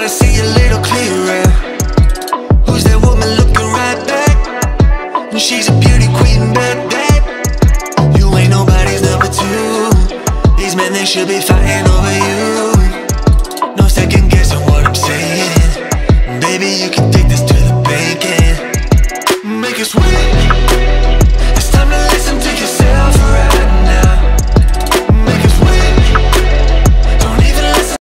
trying to see a little clearer. Who's that woman looking right back? She's a beauty queen, bad, bad. You ain't nobody's number two. These men, they should be fighting over you. No second guessing what I'm saying. Baby, you can take this to the bank and make it sweet.